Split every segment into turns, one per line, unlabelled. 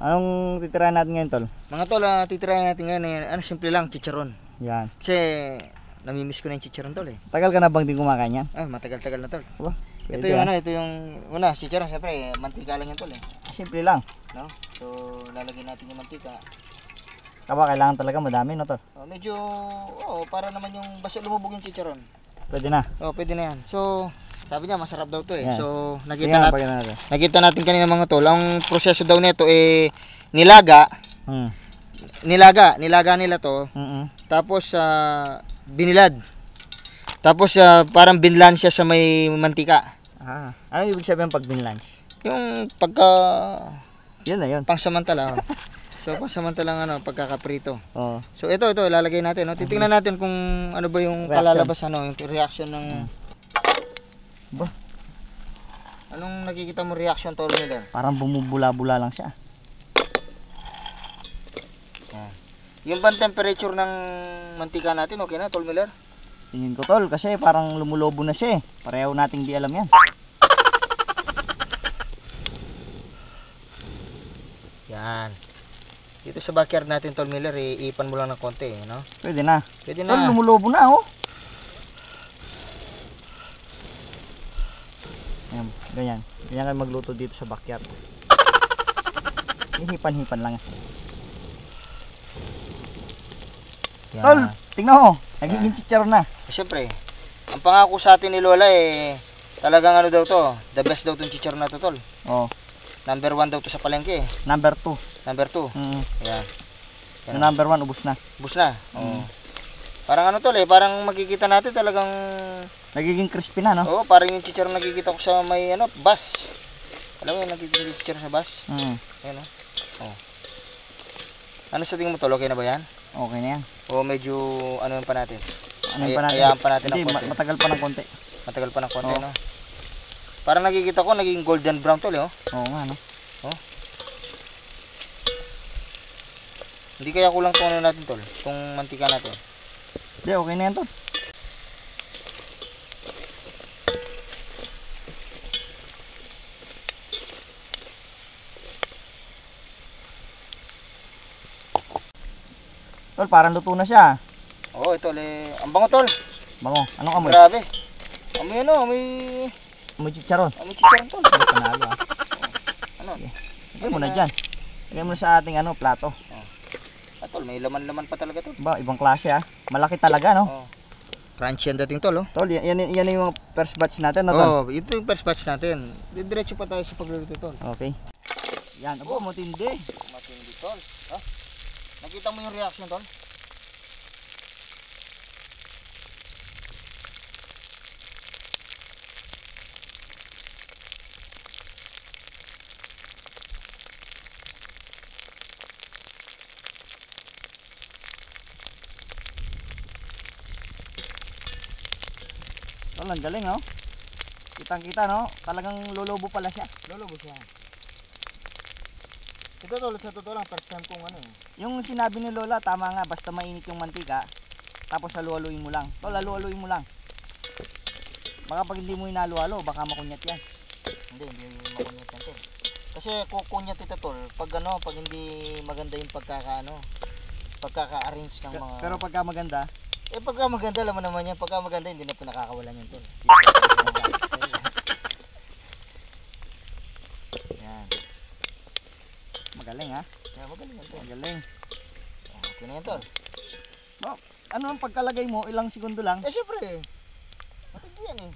Anong titirahan natin ngayon, tol?
Mga tol, ah, titirayan natin ngayon, eh, ano, simple lang, chicharon.
Yan.
Kasi, namimiss ko na yung chicharon tol eh.
Tagal ka na bang din kumakain yan?
Ah, matagal-tagal na tol.
Aba,
ito yung ano, ito yung, una, chicharon, syempre, eh, mantika lang yan tol eh.
Simple lang.
No? So, lalagyan natin yung mantika.
Kaba, kailangan talaga madami, no, tol?
Oh, medyo, oh, para naman yung, basta lumubog yung chicharon.
Pwede na.
Oh, pwede na yan. So, sabi niya, masarap daw to eh.
Yan.
So, nakita natin,
natin.
nakita natin kanina mga tol, ang proseso daw nito eh, nilaga,
Hmm.
nilaga, nilaga nila to,
Mm
tapos ah, binilad. Tapos ah, parang binlan siya sa may mantika.
Ah. Ano ibig sabihin pag binlunch?
Yung pagka
Yan na yun.
pangsamantala. oh. so pangsamantalang ano, pagkakaprito.
Oo.
So ito ito ilalagay natin, no. Titingnan natin kung ano ba yung
Reaction.
kalalabas ano, yung reaction ng
Ba?
Anong nakikita mo reaction tol nila?
Parang bumubula-bula lang siya.
Yan. Yung bang temperature ng mantika natin, okay na, Tol Miller?
Tingin ko, tol, kasi parang lumulobo na siya eh. Pareho nating di alam yan.
Yan. Dito sa backyard natin, Tol Miller, iipan mo lang ng konti, eh, no?
Pwede na.
Pwede
Tol,
na.
lumulobo na, oh. Yan, ganyan. Ganyan kayo magluto dito sa backyard. Hihipan-hipan lang.
Yan.
Tol, tingnan mo. Nagiging chicharon na.
Eh, Siyempre, ang pangako sa atin ni Lola, eh, talagang ano daw to, the best daw tong chicharon na to, Tol.
Oh,
Number one daw to sa palengke, eh.
number 2.
Number two.
Mm.
Yan.
Yung number 1, ubus na.
Bus na.
Mm.
Oo. Parang ano, Tol, eh, parang makikita natin talagang,
Nagiging crispy na, no?
oo, parang yung chicharon nakikita ko sa may, ano, bus. Alam mo yung nakikita yung chicharon sa bus?
Mm.
Ayan, oh. oh. Ano sa tingin mo, Tol? Okay na ba yan?
Okay na yan.
O medyo, ano yun pa natin?
Ano yung
Ay-
pa natin?
hayaan pa natin ng
Hindi,
konti.
ma- matagal pa ng konti.
Matagal pa ng konti,
Oo.
no? Parang nakikita ko, naging golden brown, Tol, eh, oh.
Oo nga, no?
Hindi kaya kulang itong ano natin, Tol? Itong mantika natin.
Hindi, okay na yan, tol. Tol, parang luto na siya.
Oo, oh, Tol, eh. Ang bango, Tol.
Bango. Anong amoy?
Grabe. Amoy ano, amoy,
Amoy chicharon.
amoy chicharon, Tol.
Ay, panalo ah.
Ano?
Lagyan mo na dyan. Lagyan mo na sa ating ano, plato.
Ah, Tol, may laman-laman pa talaga, Tol.
Ba, ibang klase ah. Malaki talaga, no?
Oo. Crunchy ang dating, Tol, oh.
Tol, yan, yan, yan yung mga first batch natin, no, tol?
Oo, ito yung first batch natin. Diretso pa tayo sa pagluluto, Tol.
Okay. Yan, abo, matindi.
Matindi, Tol. Ha? Nakita mo yung reaction, Tol?
Tol, ang galing, oh. Kitang kita, no? Talagang lolobo pala siya.
Lulubo siya. Ito, Tol, sa totoo lang, first time kong ano eh.
Yung sinabi ni Lola, tama nga, basta mainit yung mantika, tapos halu-haluin mo lang. Tol, halu-haluin mo lang. Baka pag hindi mo inalu-halo, baka makunyat yan.
Hindi, hindi makunyat yan, Tol. Kasi kukunyat ito, Tol. Pag ano, pag hindi maganda yung pagkakaano, pagkaka-arrange ng mga...
Pero pagka maganda,
Eh, pagka maganda, alam mo naman yan. Pagka maganda, hindi na pinakakawalan yan, Tol.
yan. Magaling ha?
Yeah, magaling yan, Tol.
Magaling.
Okay na yan, Tol.
Ano ang pagkalagay mo, ilang segundo lang?
Eh, syempre eh. Matindi yan eh.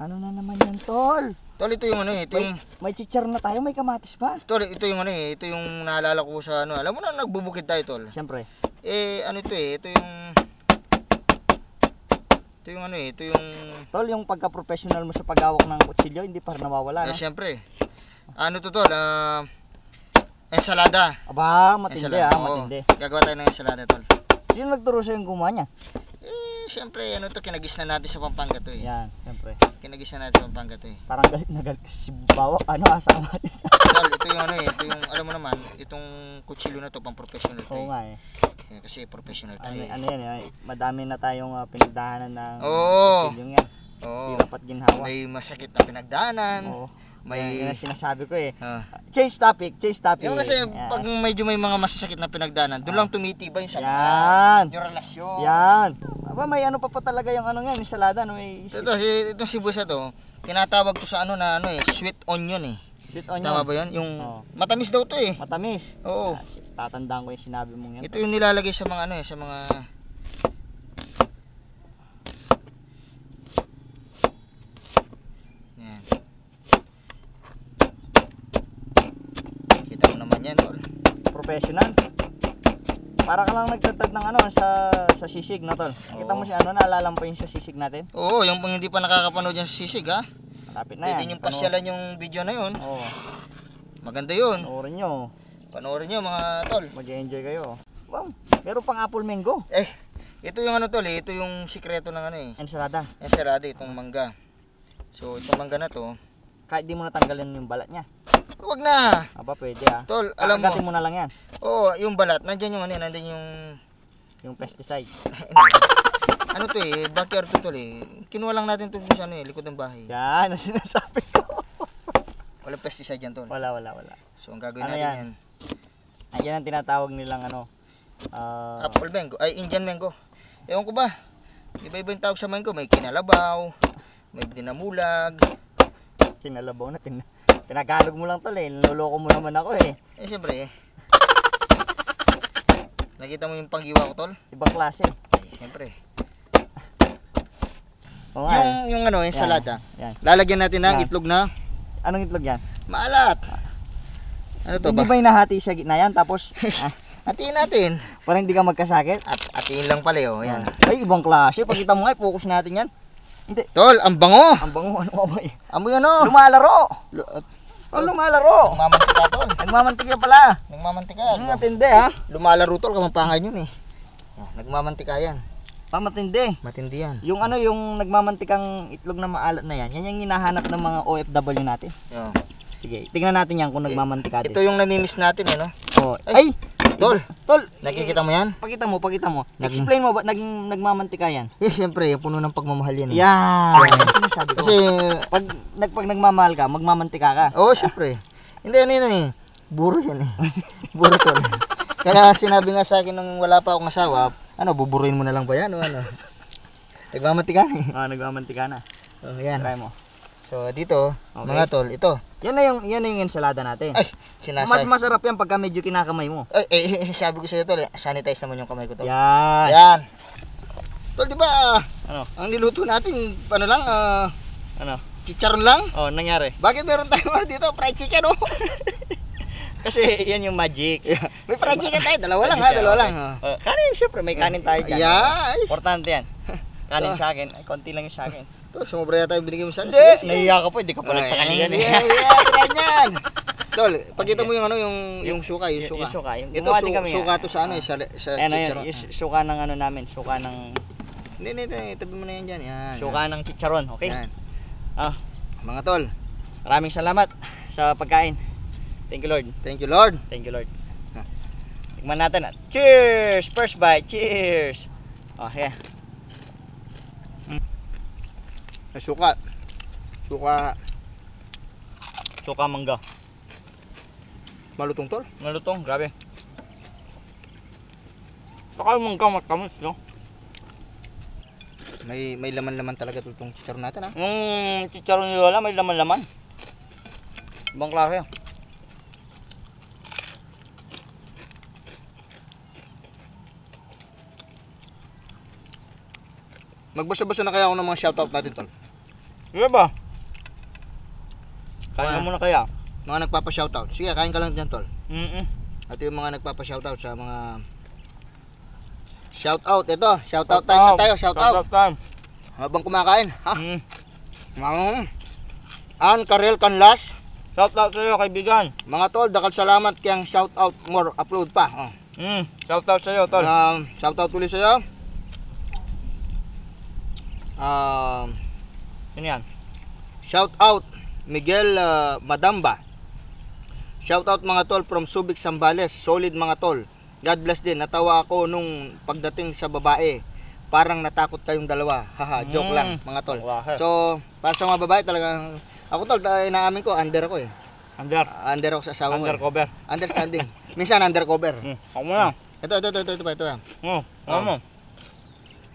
Ano na naman yan, Tol?
Tol, ito yung ano eh. Ito yung...
May chichar na tayo, may kamatis pa.
Tol, ito yung ano eh. Ito yung naalala ko sa ano. Alam mo na, nagbubukid tayo, Tol.
Siyempre.
Eh, ano ito eh. Ito yung... Ito yung ano eh. Ito yung...
Tol, yung pagka-professional mo sa paghawak ng kutsilyo, hindi pa rin nawawala,
Eh,
no?
syempre. Ano to, Tol? Ah... ensalada.
Aba, matindi
Ensalada,
ah,
oo.
matindi.
Gagawa tayo ng ensalada, Tol.
Sino nagturo sa'yo yung gumawa niya?
Eh, syempre, ano to, kinagis na natin sa Pampanga to eh.
Yan, siyempre.
Kinagis na natin sa Pampanga to eh.
Parang galit na galit si Bawak, ano, asa kamatis.
Tol, ito yung ano eh, ito yung, alam mo naman, itong kutsilyo na to, pang professional to
Oo
eh.
nga eh.
Eh, Kasi professional
Ano,
tayo eh.
ano yan, eh, madami na tayong uh, pinagdahanan ng
Oo.
kutsilyong yan.
Oo.
Hirap at ginhawa.
May masakit na pinagdaanan.
Oo. May... Yan ang sinasabi ko eh.
ah.
Change topic, change topic.
Yung kasi
Yan.
pag medyo may mga masasakit na pinagdanan, doon lang tumitibay yung
Yan.
samahan. Yung relasyon.
Yan. Aba, may ano pa pa talaga yung ano yan, ensalada, no? May
Ito, si, itong sibuyas na to, tinatawag ko sa ano na ano eh, sweet onion eh.
sweet onion.
Tama ba yun? Yung
Oo.
matamis daw to eh.
Matamis.
Oo.
Tatandaan ko yung sinabi mong yan.
Ito yung nilalagay sa mga ano eh, sa mga Yan. Kita mo naman yan, tol.
Professional. Para ka lang nagtatag ng ano sa sa sisig no tol. Kita mo si ano naalala mo pa yung sa sisig natin?
Oo, yung pang hindi pa nakakapanood yan sa sisig ha.
Malapit na
Pwede
yan.
yung pasyalan yung video na yun.
Oo.
Maganda yun.
Panoorin nyo.
Panoorin nyo mga tol.
Mag-enjoy kayo. Wow. Meron pang apple mango.
Eh, ito yung ano tol eh, ito yung sikreto ng ano eh.
Ensalada.
Ensalada itong mangga. So, itong mangga na to,
Kahit di mo natanggalin yung balat niya.
Huwag na.
Aba pwede ah.
Tol, alam mo.
Kakagatin mo na lang yan.
Oo, yung balat, nandiyan yung ano, yan, nandiyan yung
Yung pesticide.
ano to eh, backyard to tol eh. Kinuha lang natin to sa ano eh, likod ng bahay.
Yan ang sinasabi ko.
Walang pesticide yan tol.
wala, wala, wala.
So, ang gagawin
Ano
natin
yan?
yan,
Ayan ang tinatawag nilang ano. ah,
apple mango, ay Indian mango. Ewan ko ba, iba-iba yung tawag sa mango, may kinalabaw, may dinamulag.
Kinalabaw na. Tin tinagalog mo lang tol eh. Niloloko mo naman ako eh.
Eh, siyempre eh. Nakita mo yung panggiwa ko tol?
Ibang klase.
Eh, siyempre.
Oo nga. eh.
Yung, yung ano, yung salada.
Yan.
Lalagyan natin ng
Yan.
itlog na
Anong itlog yan?
maalat. Ano to
Hindi
ba?
ba hinahati sa gitna yan? Tapos, ah,
Hatiin natin.
parang hindi ka magkasakit?
At atiin lang pala oh, yan.
Ay, ibang klase. Pakita mo nga, focus natin yan. Hindi.
Tol, ang bango.
Ang bango, ano eh?
Amoy ano?
Lumalaro!
Lu-
Oh, lumalaro!
Nagmamantika tol.
Nagmamantik na pala.
Nagmamantika.
Ang matindi ha.
Lumalaro tol, kamampangan yun eh. Oh, nagmamantika yan.
Pamatindi.
Matindi yan.
Yung ano, yung nagmamantikang itlog na maalat na yan, yan yung hinahanap ng mga OFW natin.
Oh.
Sige, tignan natin yan kung nagmamantika din.
Ito yung namimiss natin eh, no?
Oh, ay!
Tol,
Tol!
nakikita mo yan?
Pakita mo, pakita mo.
Nag-
Explain mo ba naging nagmamantika yan?
Eh, siyempre, yung puno ng pagmamahal yan. eh.
Yan! Sinasabi ko.
Kasi,
pag, nag, pag nagmamahal ka, magmamantika ka.
oo, oh, siyempre. Hindi, ano yun eh. Buro yan eh. Buro tol. Kaya sinabi nga sa akin nung wala pa akong asawa, ano, buburuin mo na lang ba yan o ano? Nagmamantika na eh.
Ah, nagmamantika na.
Oh, yan.
Try mo.
So, dito,
Okay.
mga tol, ito.
Yan na yung, yan na yung ensalada natin.
Ay,
Mas
sinasay.
masarap yan pagka medyo kinakamay mo.
Ay, eh, eh, sabi ko sa'yo tol, eh, sanitize naman yung kamay ko tol.
Yan.
Yan. Tol, di ba,
Ano?
ang niluto natin, ano lang, ah,
Ano?
chicharon lang?
Oh, nangyari.
Bakit meron tayo ano dito, fried chicken, oh?
Kasi yan yung magic.
May fried chicken tayo, dalawa lang ha, dalawa lang. ha.
Uh, kanin, syempre, may kanin tayo dyan.
Yan.
Importante yan. Kanin sa akin. Ay, konti lang yung sa akin.
Tol, sumobra yata yung binigay mo sa akin.
Hindi, nahiya ka po. Hindi ka pa nagpakanigan eh.
Yeah, yeah, ganyan. Tol, pakita mo yung ano, yung, yung suka, yung suka.
yung suka, yung
Ito,
gumawa
su-
din kami,
suka
ah.
to sa ano, eh, sa, sa
Ano yun, yung suka ng ano namin. Suka ng,
Hindi, hindi, hindi, tabi mo na yan dyan. Yan,
suka ng chicharon. Okay?
Yan.
Ah,
Mga tol,
maraming salamat sa pagkain. Thank you, Lord.
thank you Lord.
Thank you, Lord.
Ah.
Tikman natin. ah. Cheers! First bite. Cheers! Oh, yeah.
Ay, suka. Suka,
Suka mangga.
malutong tol.
Malutong, grabe. Saka yung mangga matamis, no?
May may laman-laman talaga tol tong chicharon natin ha.
Yung chicharon ni Lola, may laman-laman. Ibang klase.
Magbasa-basa na kaya ako ng mga shoutout natin tol.
Sige ba? Kain ka muna kaya?
Mga nagpapa-shoutout. Sige, kain ka lang dyan tol.
Mm-mm.
Ito yung mga nagpapa-shoutout sa mga Shoutout ito, shoutout time na tayo, shoutout.
time.
Habang kumakain, ha?
Mm.
Mga An Karel Canlas,
Shout out sa iyo, kaibigan.
mga tol, dakal salamat kayang shoutout more upload pa. Oh.
Mm. Shout out sa iyo, tol.
Um, shoutout ulit sa'yo. Um,
Yun yan.
shout out Miguel uh, Madamba. Shout out mga tol from Subic Sambales. Solid mga tol. God bless din. Natawa ako nung pagdating sa babae. Parang natakot kayong dalawa. Haha, joke
Mm.
lang mga tol. So, para sa mga babae talagang Ako tol, inaamin ko, under ako eh.
Under.
Under ako sa asawa ko eh.
Undercover.
Understanding. Minsan undercover.
Hmm. Ako mo na.
Ito, ito, ito, ito, ito, pa, ito. ah.
Oh, ano mo?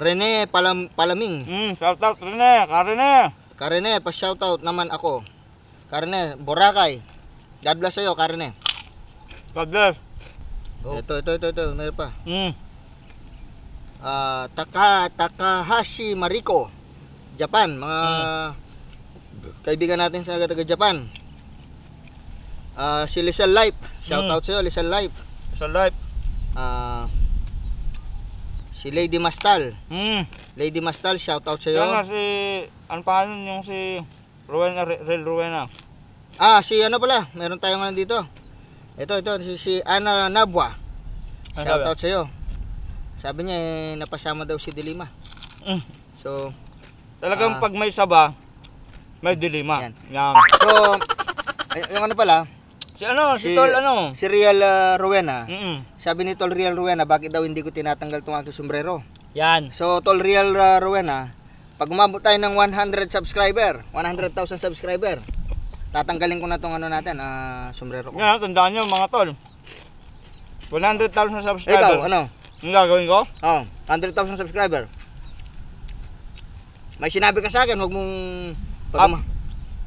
Rene Palam, Palaming.
Hmm, shout out Rene, Karine.
Karene, pa-shoutout naman ako. Karene, Boracay. God bless sa'yo, Karene.
God bless.
Go.
Ito, ito, ito, ito, meron pa.
Hmm.
Ah, Taka, Takahashi Mariko, Japan. Mga kaibigan natin sa taga Japan. Ah, si Lizelle Life. Shoutout sa'yo, Lizelle Life.
Sa life.
Ah, si Lady Mastal.
Hmm.
Lady Mastal, shoutout
Yan na
sa'yo.
si, ano pangalan yung si Rowena, Re- Real Rowena.
Ah, si ano pala, meron tayong ano dito. Ito, ito, si, si Ana Nabwa.
Ano
Shoutout sa'yo. Sabi niya, eh, napasama daw si Dilima.
Mm.
So,
Talagang
Ah.
pag may saba, may dilima.
Yan.
Yan.
so, yung ano pala,
Si ano, si,
Si-
Tol ano?
si Real ah, Rowena,
Mm
sabi ni Tol Real Rowena, bakit daw hindi ko tinatanggal itong aking sombrero?
Yan.
So, Tol Real ah, Rowena, pag umabot tayo ng 100 subscriber, 100,000 subscriber, tatanggalin ko na itong ano natin, ah, sombrero ko.
Yan, tandaan nyo mga tol. 100,000
Ikaw,
subscribers.
ano?
Ang gagawin ko?
Oh, 100,000 subscriber. May sinabi ka sa akin, huwag mong... Pag
Up.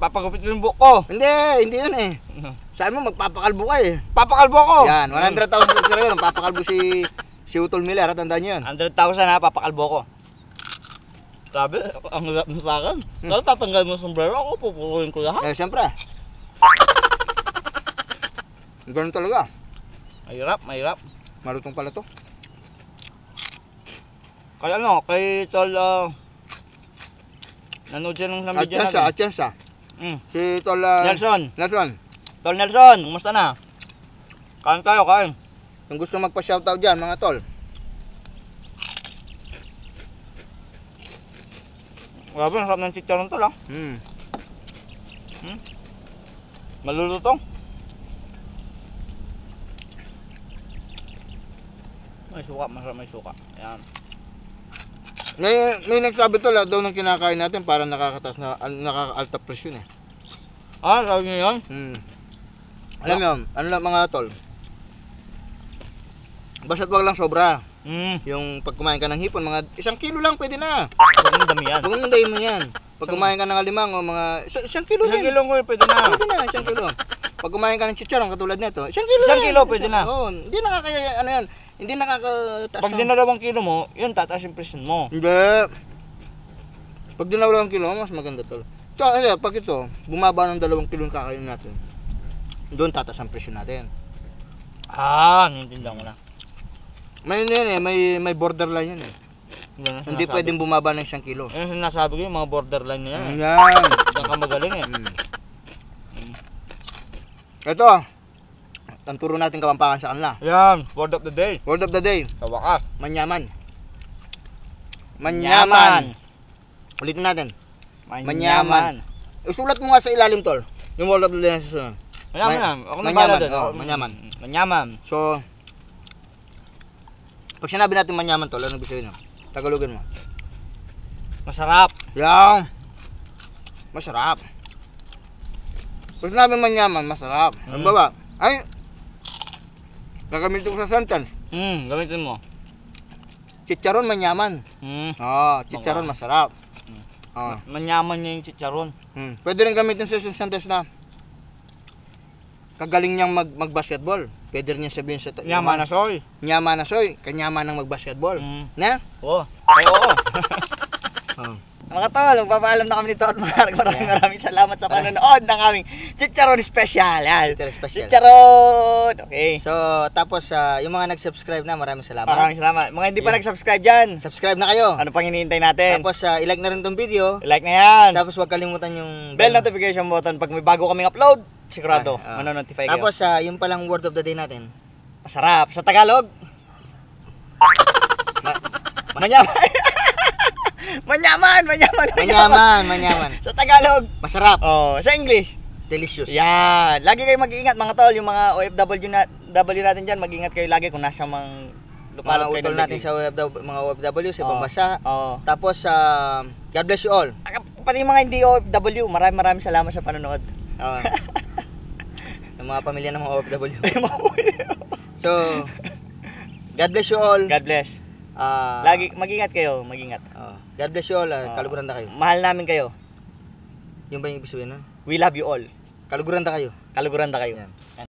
Papagupit yung buhok ko.
Hindi, hindi yun eh. Sabi mo, magpapakalbo ka eh.
Papakalbo ko.
Yan, 100,000 subscriber, papakalbo si si Utol Miller, ha? tandaan niyo yan.
100,000 ha, papakalbo ko. Sabi, ang hirap mo sa akin.
Hmm.
Kaya tatanggal mo sombrero ako, pupukuhin ko lahat.
Eh, siyempre. Ganun talaga.
Mahirap, mahirap.
Marutong pala to.
Kaya ano, kay Tol, uh, nanood siya ng sa media
Atyansa,
natin.
atyansa.
Mm.
Si Tol... ah,
Nelson,
Nelson.
Tol Nelson, kumusta na? Kain tayo, kain.
Kung gusto magpa-shoutout dyan, mga tol.
Grabe, ang sarap ng chicharon tol ah.
Hmm.
Malulutong. May suka, masarap may suka. Yan.
May, may nagsabi tol, ah, daw ng kinakain natin para nakakatas na, nakaka-alta presyon eh.
Ah, sabi niyo yun?
Hmm. Alam mo, ano lang mga tol? Basta't wag lang sobra.
Hmm,
Yung pag kumain ka ng hipon, mga isang kilo lang pwede na.
huwag mong dami yan.
Huwag mong mo yan. Pag kumain ka ng alimang o mga, isa- isang kilo
Isang
din.
kilo ko pwede na.
Pwede na, isang kilo. Pag kumain ka ng chicharon katulad nito, isang kilo
Isang kilo, pwede na.
Oo, hindi nakakaya, ano yan, hindi nakakataas
Pag
ng-
dinalawang kilo mo, yun tataas yung presyon mo.
Hindi. Pag dinawalang kilo, mas maganda tol. Tsaka, ano, pag ito, bumaba ng dalawang kilo yung kakainin natin, doon tataas ang presyon natin.
Ah, naintindihan ko na.
May ano yan eh, may, may borderline yan eh.
Yan ang
Hindi
sinasabi.
pwedeng bumaba ng isang kilo.
Yan ang sinasabi ko, yung mga borderline na yan. eh.
Yan.
Diyan ka magaling eh.
Mm. Ito, ang turo natin kapampangan sa kanila.
Yan, word of the day.
Word of the day,
Sa wakas.
manyaman. Manyaman. Ulitin natin. Manyaman. Isulat mo nga sa ilalim tol. Yung word of the day.
Manyaman
Man-
na. Ako
manyaman,
Ako-
manyaman.
Manyaman.
So, pag sinabi natin manyaman tol, ano ibig sabihin mo? Tagalogin mo.
Masarap.
Yan. Masarap. Pag sinabi manyaman, masarap.
Mm.
ba ba? Ay, gagamitin ko sa sentence.
Hmm, gamitin mo.
Chicharon manyaman.
Hmm.
Oo, chicharon
Baka.
masarap.
Mm.
Oo.
Manyaman niya yung chicharon.
Hmm. Pwede rin gamitin sa isang sentence na kagaling niyang mag mag-basketball. Pwede rin niya sabihin sa
Yaman na soy.
Nyaman na soy, kanyaman ng mag-basketball.
Hmm.
Na?
Oo. Ay, oo.
Oo.
Mga tol, magpapaalam na kami nito at Mark. Maraming maraming salamat sa panonood ng aming Chicharon Special. Yan.
Chicharon Special.
Chicharon! Okay.
So, tapos ah, yung mga nag-subscribe na, maraming salamat.
Maraming salamat. Mga hindi pa
Yeah.
nag-subscribe dyan,
Subscribe na kayo.
ano pang hinihintay natin?
Tapos ah, i-like na rin tong video.
like na yan.
Tapos huwag kalimutan yung
Bell notification button. Pag may bago kaming upload, sigurado,
Ah, ah.
manonotify kayo.
Tapos ah, yung palang word of the day natin.
Masarap. Sa Tagalog,
Ma-
manyaman. manyaman, manyaman,
manyaman, manyaman.
Sa Tagalog,
Masarap.
oh, sa English,
Delicious.
Yan. Lagi kayo mag-iingat mga tol, yung mga OFW na W natin diyan, mag-ingat kayo lagi kung nasa mang
Mga
lupalot kayo
utol natin sa OFW, mga OFW sa ibang
Oo.
bansa.
Oo.
Tapos, ah, God bless you all.
Pati mga hindi OFW, maraming maraming salamat sa panonood.
Oo. ng mga pamilya ng mga OFW. so, God bless you all.
God bless.
Ah,
Lagi, mag-ingat kayo, mag-ingat.
oh, God bless you all.
Ah.
kaluguran na kayo.
Mahal namin kayo.
Yung ba yung ibig sabihin nun?
We love you all.
Kaluguran na kayo.
Kaluguran na kayo.
Yan.